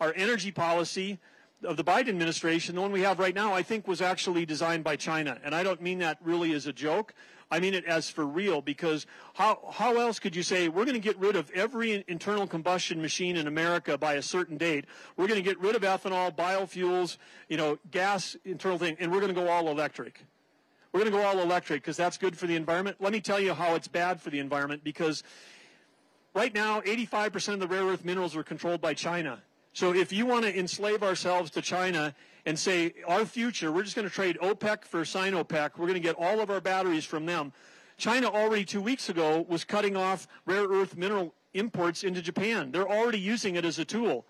our energy policy of the Biden administration, the one we have right now, I think was actually designed by China. And I don't mean that really as a joke. I mean it as for real because how, how else could you say we're going to get rid of every internal combustion machine in America by a certain date? We're going to get rid of ethanol, biofuels, you know, gas, internal thing, and we're going to go all electric. We're going to go all electric because that's good for the environment. Let me tell you how it's bad for the environment because right now 85% of the rare earth minerals are controlled by China. So if you want to enslave ourselves to China and say our future, we're just going to trade OPEC for Sinopec. We're going to get all of our batteries from them. China already two weeks ago was cutting off rare earth mineral imports into Japan. They're already using it as a tool.